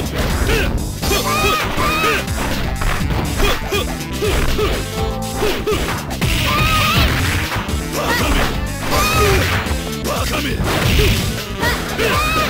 バカめ。このま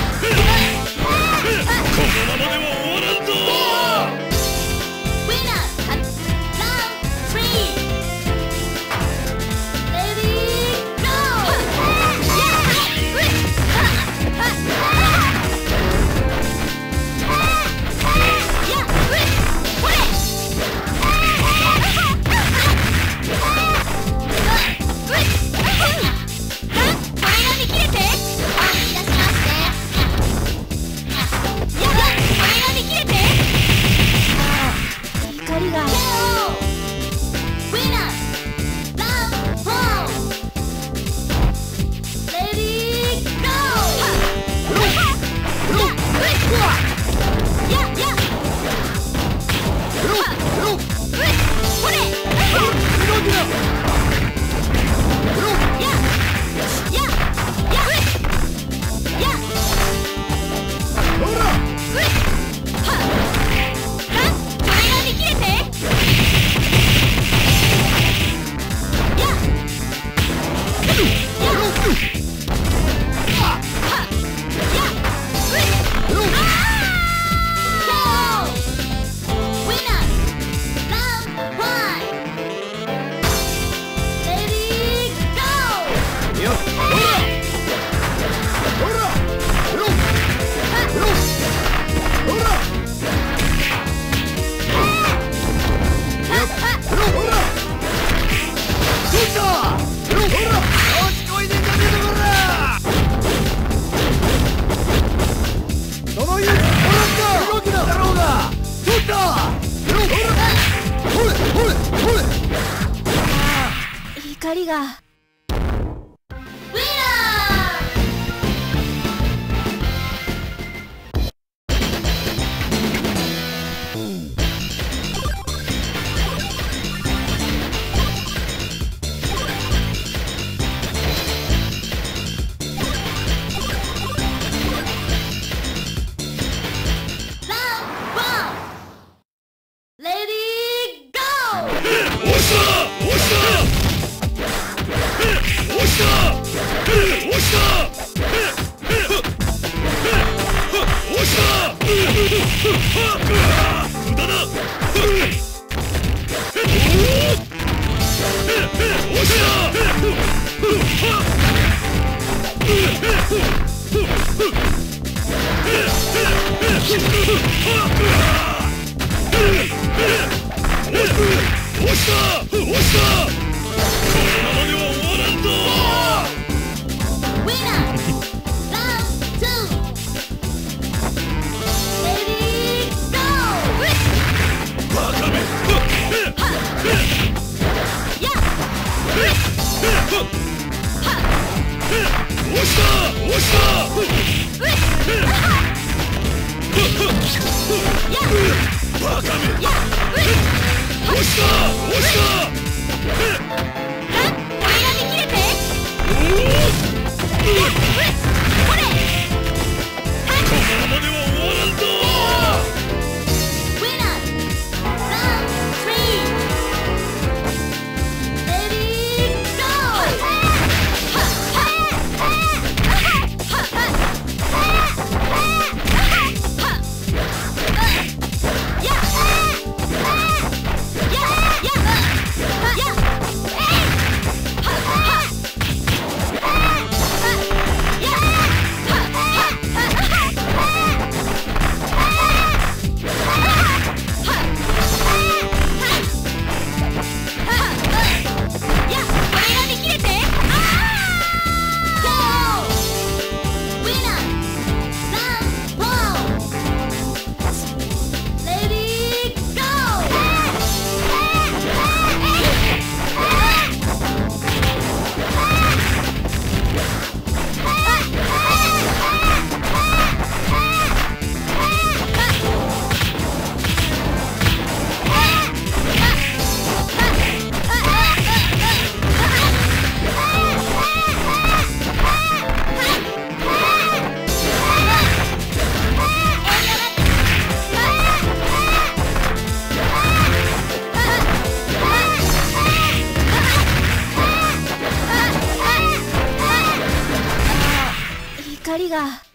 が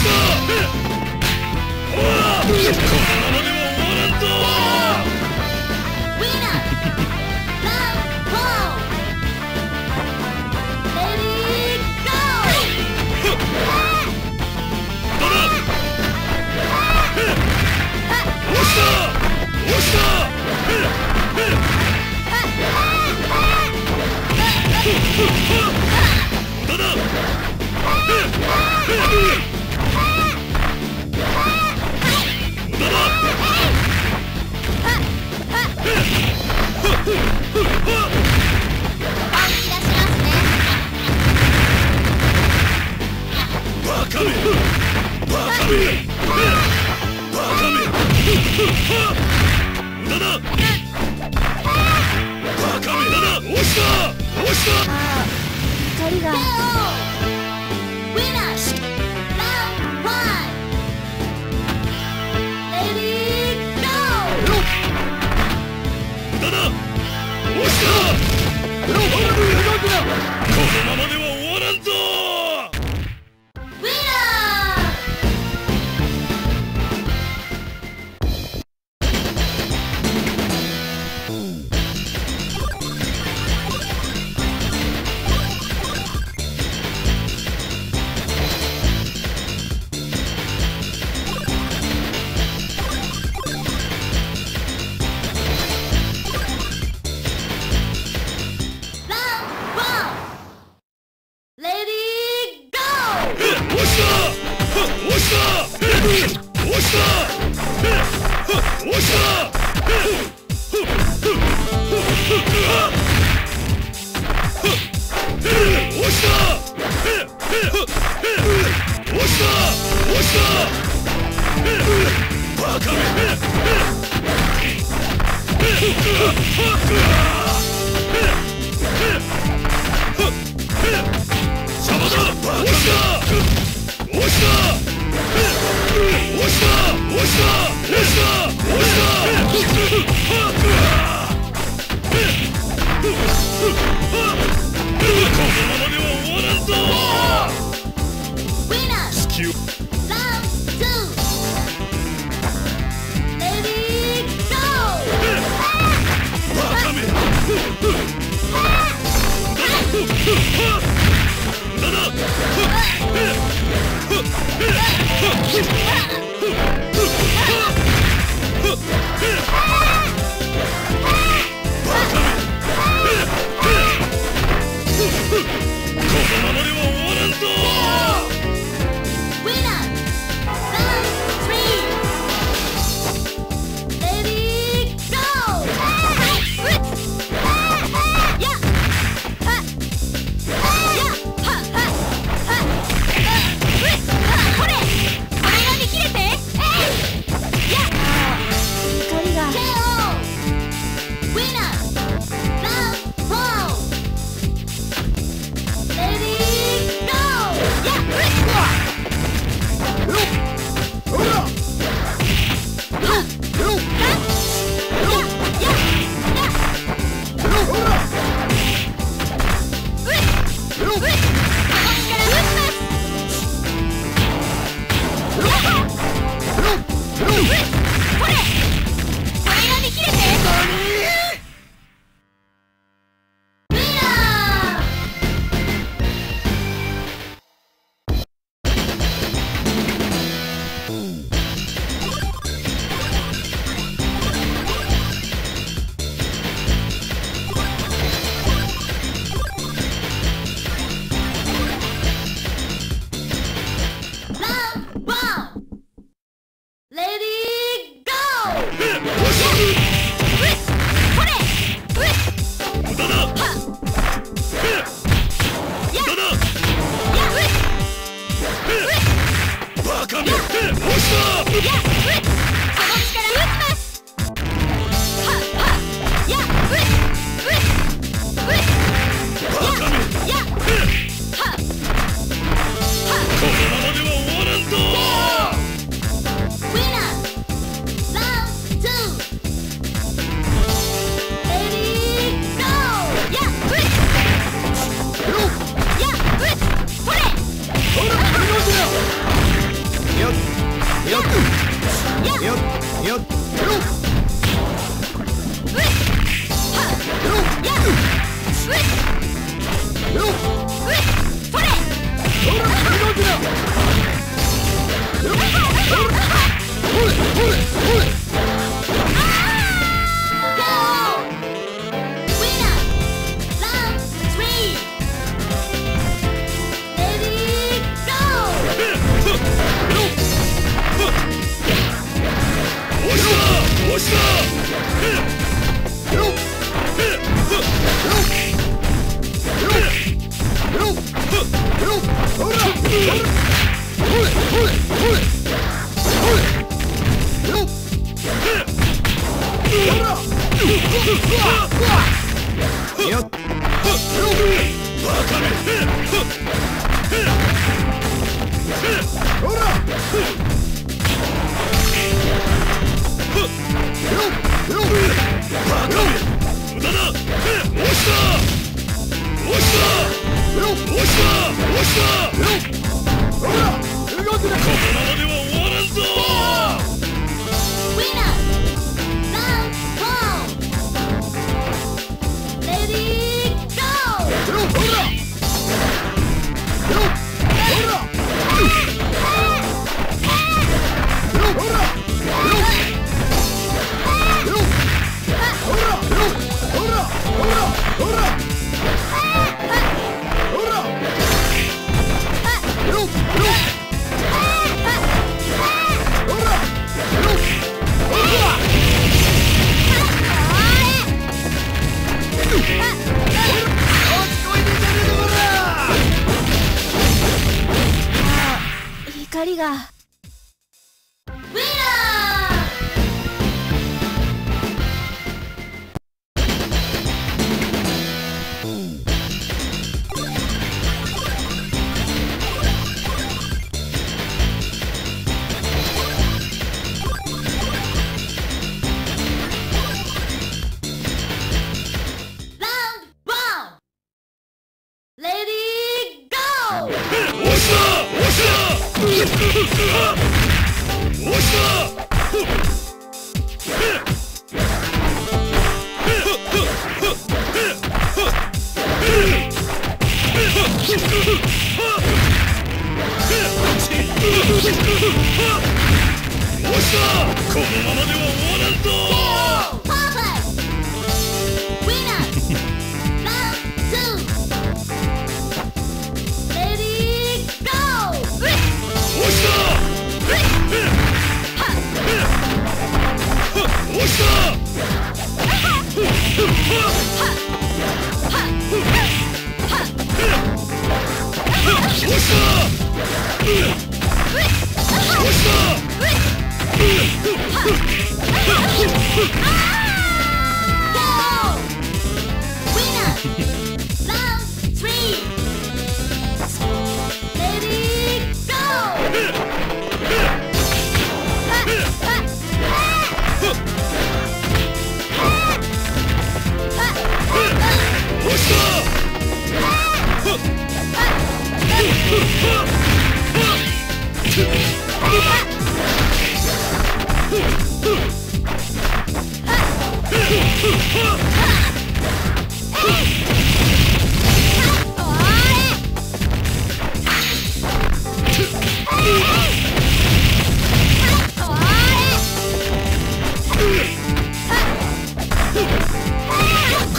し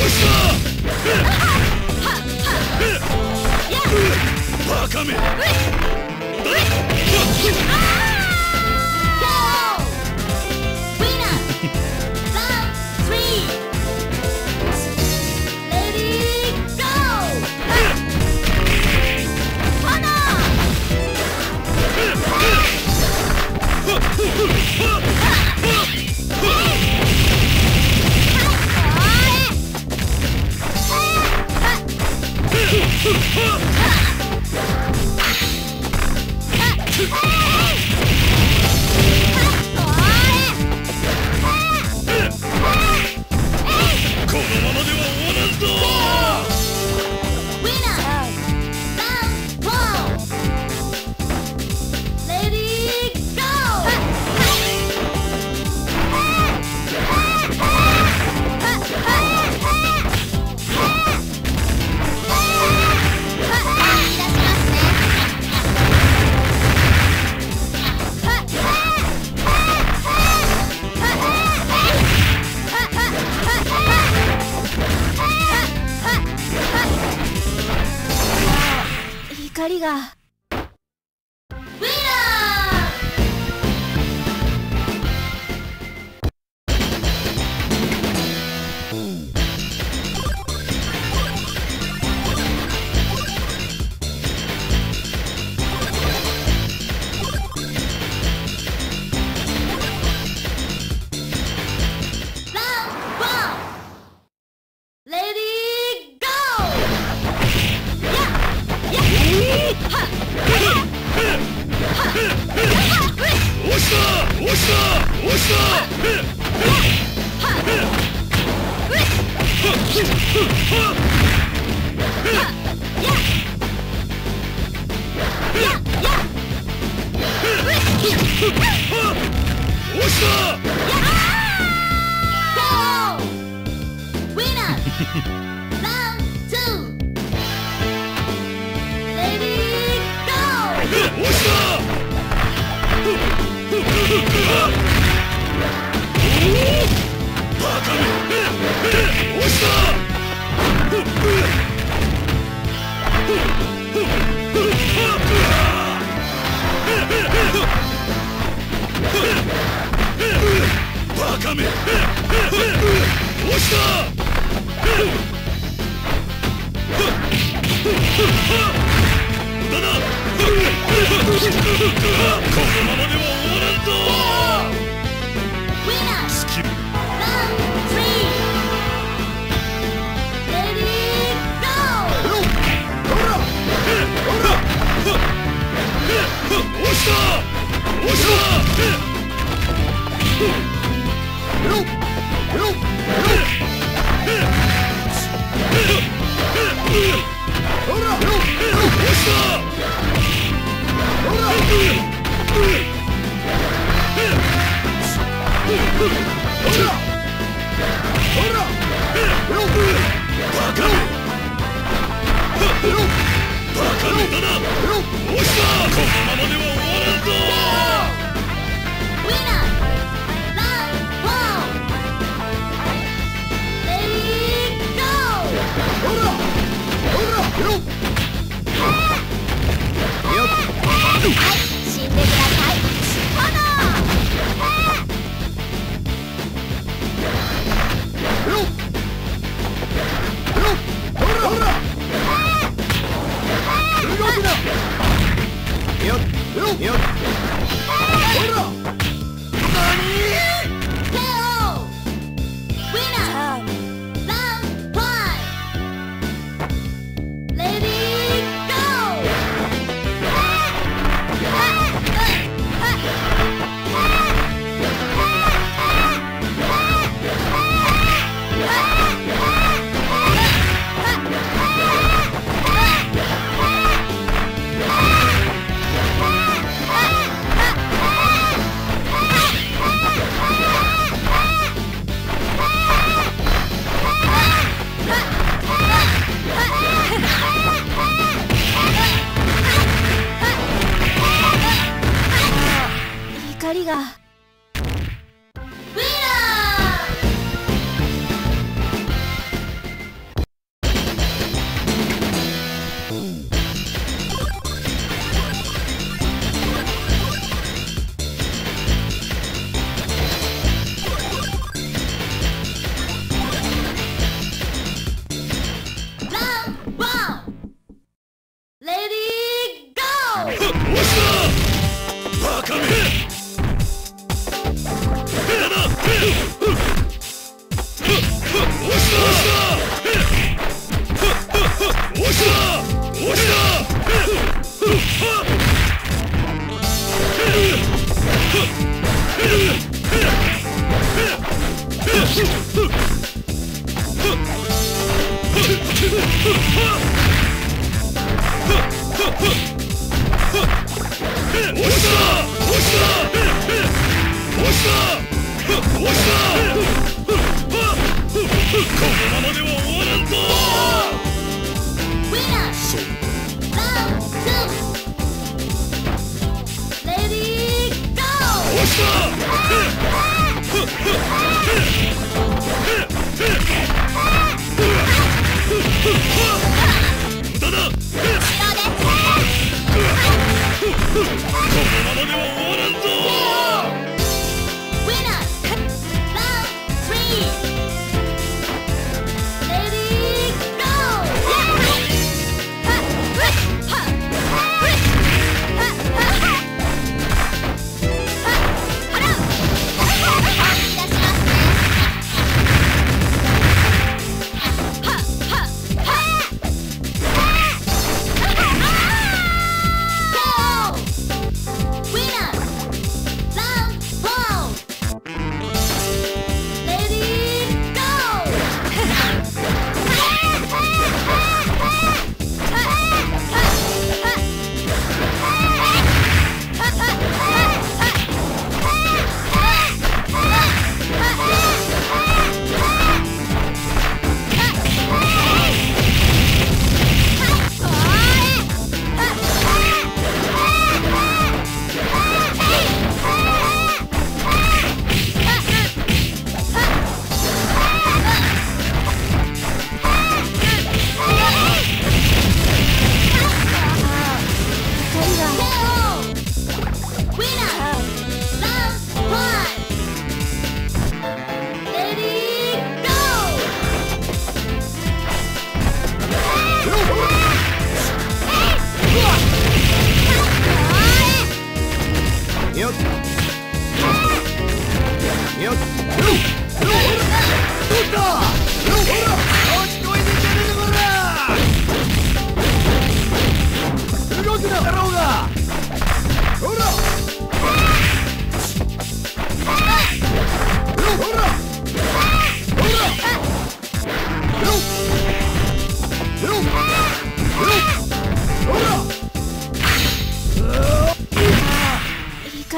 押した Ready, go! Go! Winner! Round three!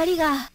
人が。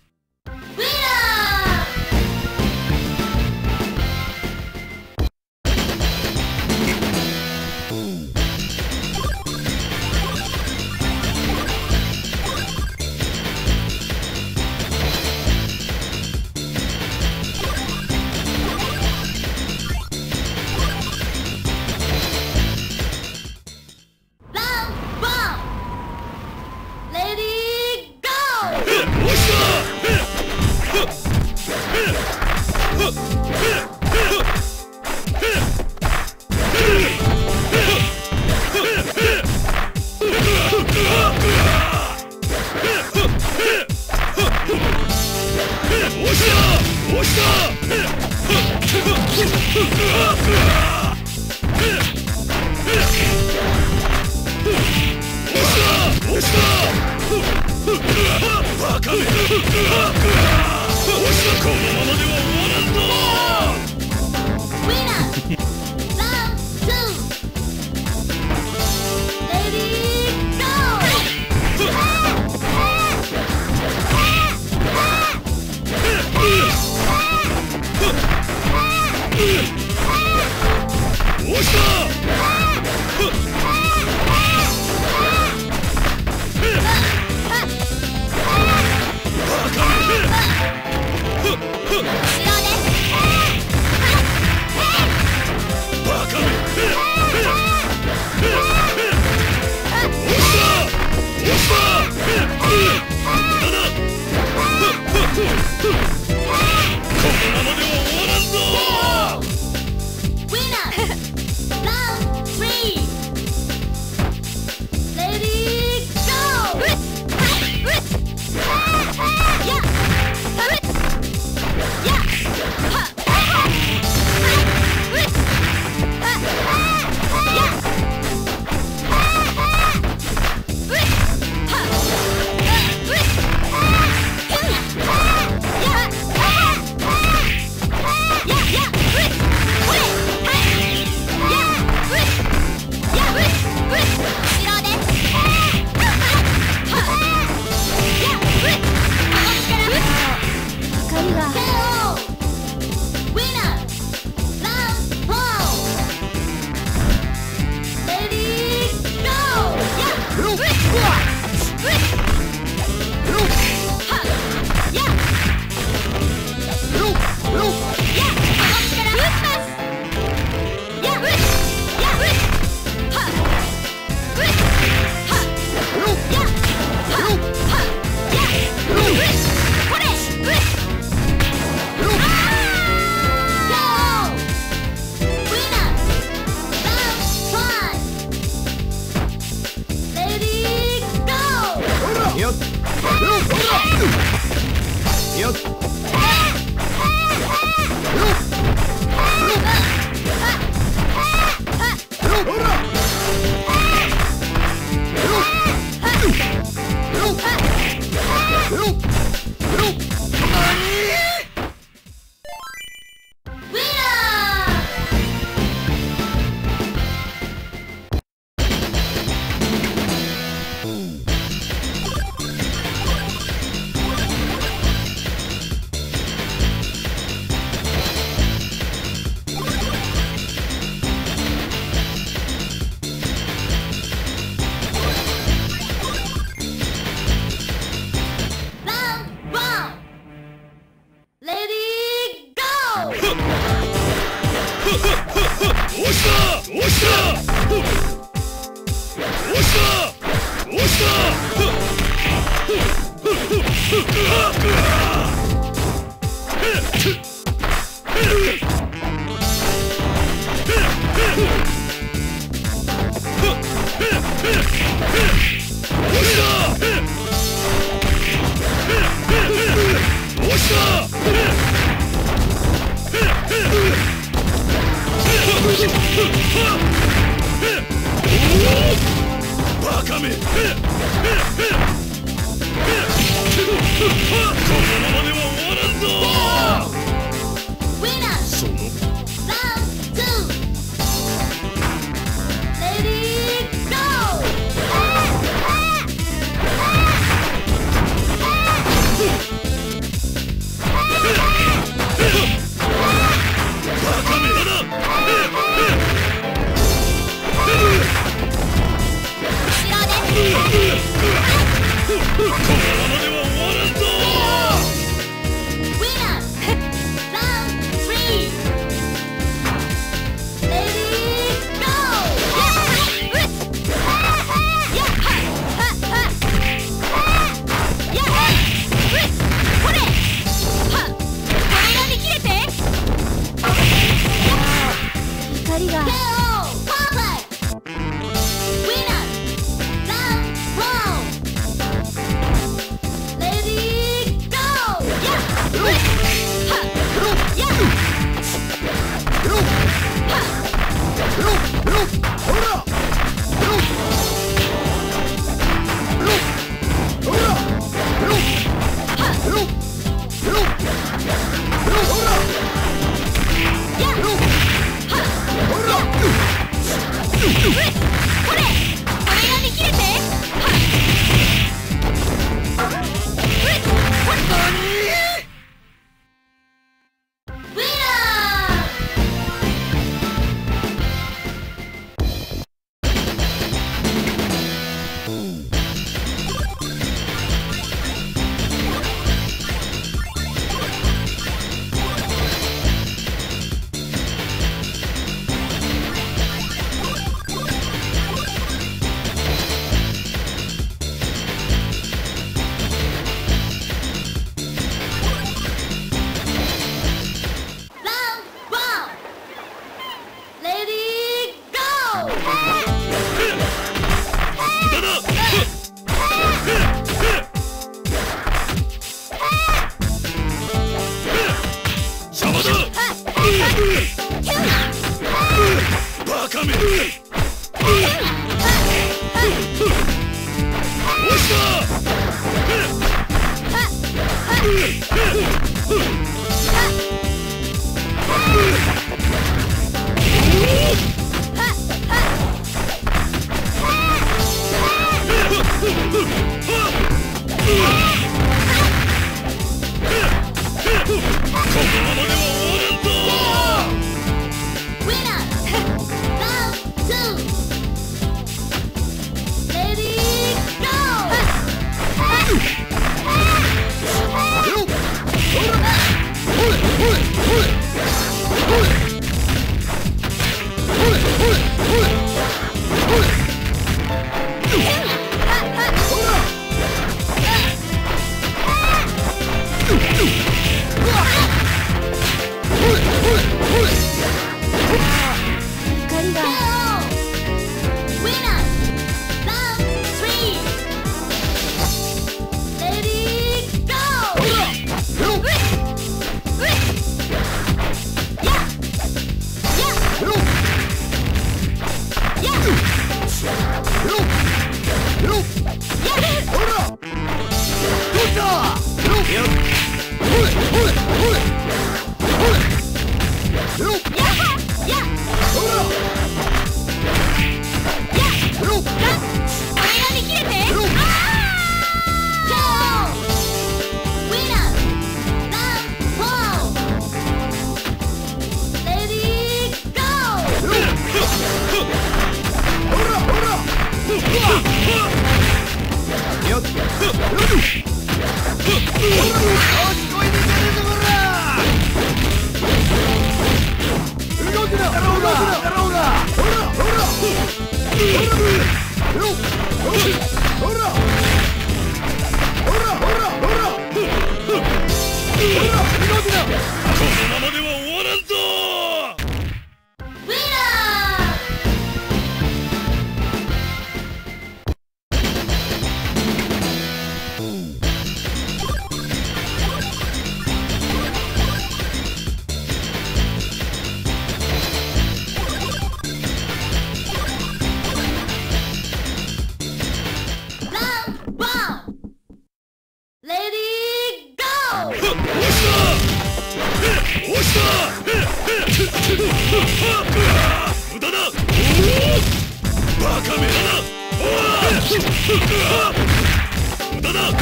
こ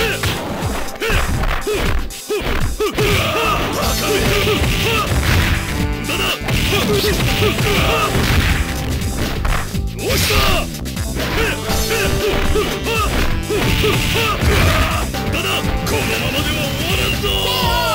のままでは終わらんぞ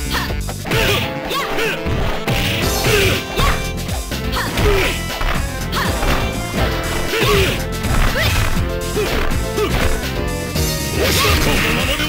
このまま